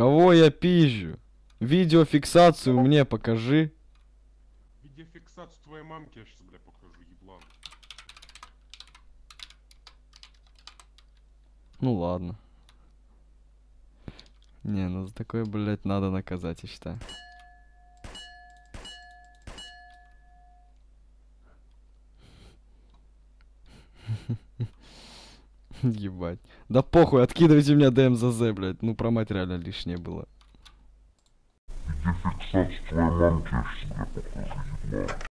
Кого я пизжу? Видеофиксацию мне покажи. Видеофиксацию твоей мамки я сейчас, бля, покажу, еблан. Ну ладно. Не, ну за такое, блядь, надо наказать, я считаю. Ебать. Да похуй, откидывайте меня ДМЗЗ, блядь. Ну про мать реально лишнее было. Видеофиксацию твоей мамки я сейчас, бля, покажу.